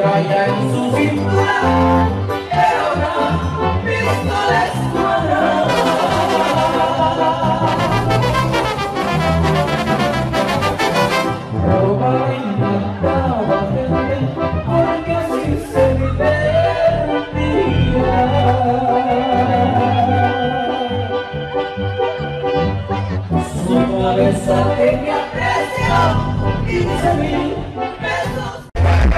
traía en su cintura era una pistola escuadra. Robaba y mataba gente porque así se divertía. Su cabeza tenía precio, 15 mil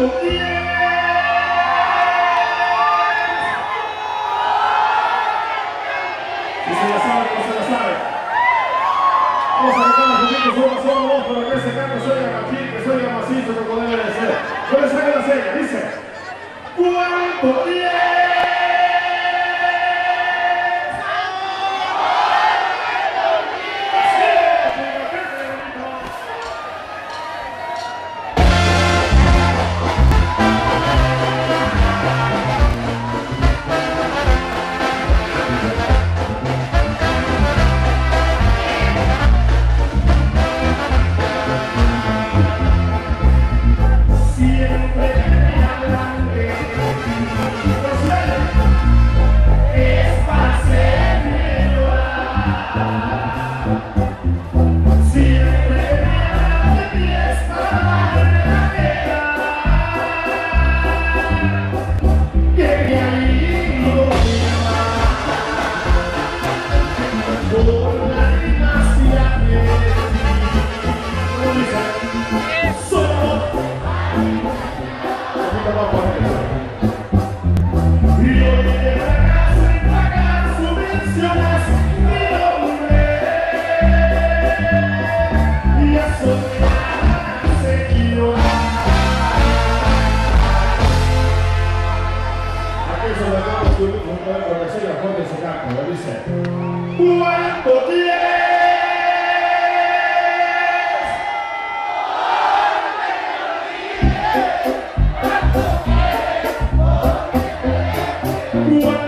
O?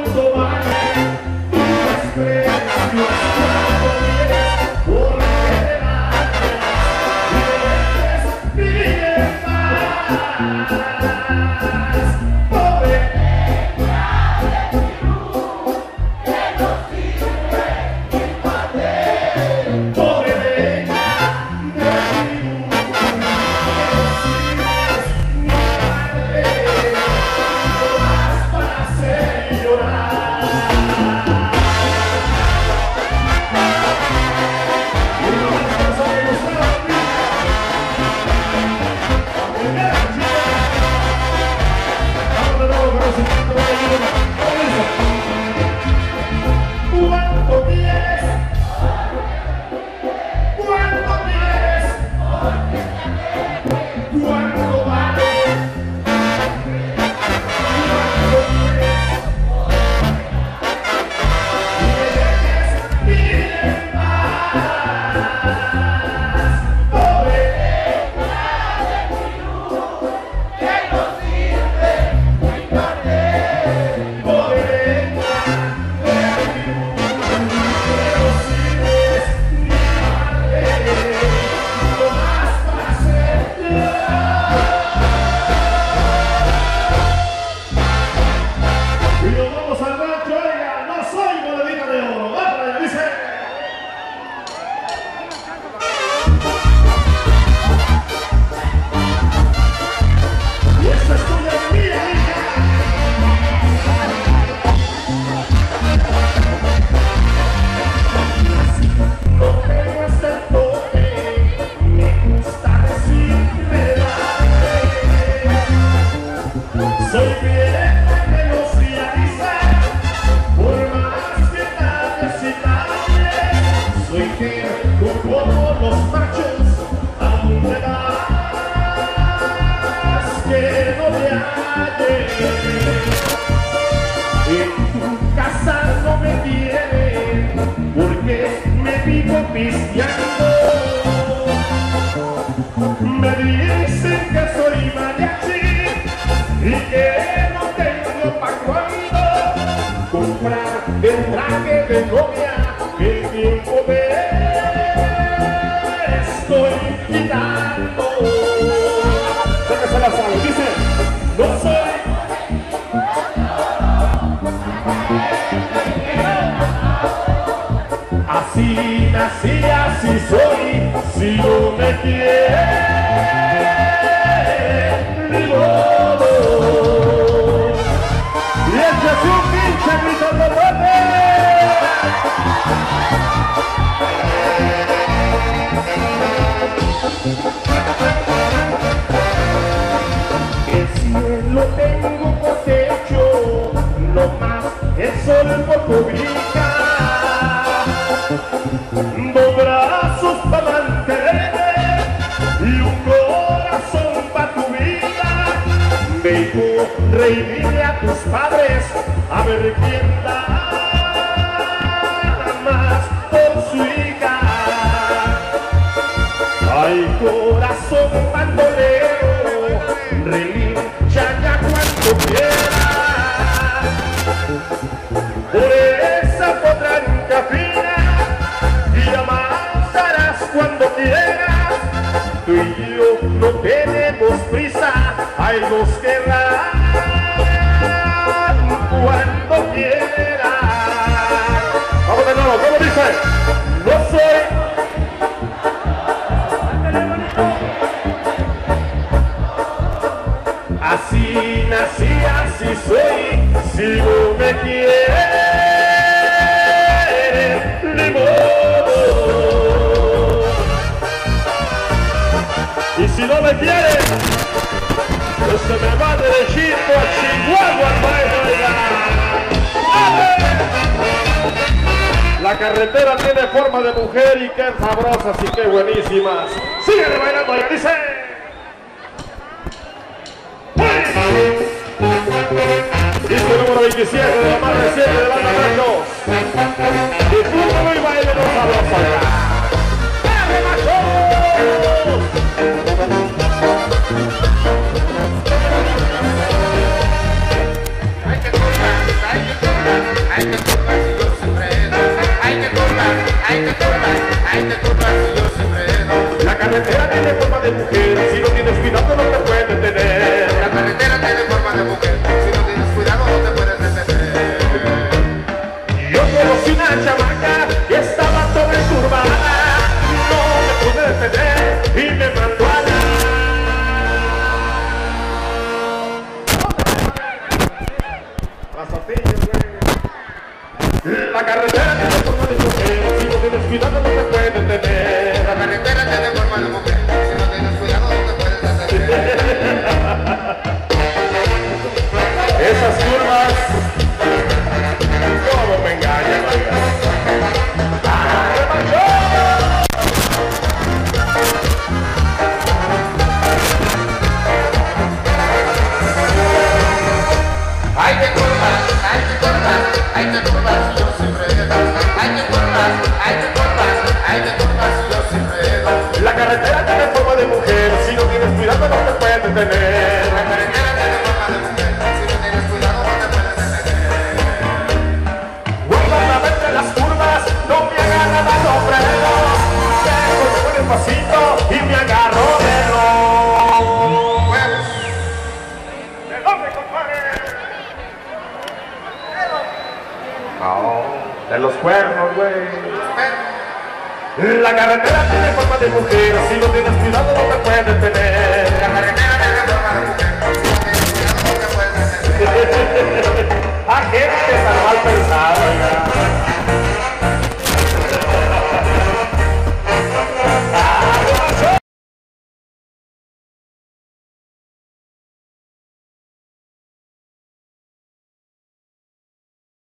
so I is. Así nací, así soy, si no me quiere, y a tus padres a ver quién da más por su hija. Ay, corazón bandolero, relincha ya cuando quieras. Por esa potranca fina y amasarás cuando quieras. Tú y yo no tenemos prisa, hay nos querrán Nuevo, ¿cómo dice? No soy Así nací, así soy, si no me quieres, ni. Y si no me quieres, pues se me va derechito a Chihuahua, al La carretera tiene forma de mujer y qué sabrosas y qué buenísimas. Síguele bailando, ya dice. Disco número 27 de la más reciente de Banda Machos. Disfrútalo y baile los sabrosos acá. ¡Dale, de mujer, si no tienes cuidado no te puedes detener. La carretera tiene forma de mujer, si no tienes cuidado no te puedes detener. Yo conocí una chamaca que estaba toda enturbada, no me pude detener y me mandó a la... La carretera tiene forma de mujer, si no tienes cuidado no te puedes detener. Cuernos, güey. La carretera tiene forma de mujer, si no tienes cuidado no te puedes.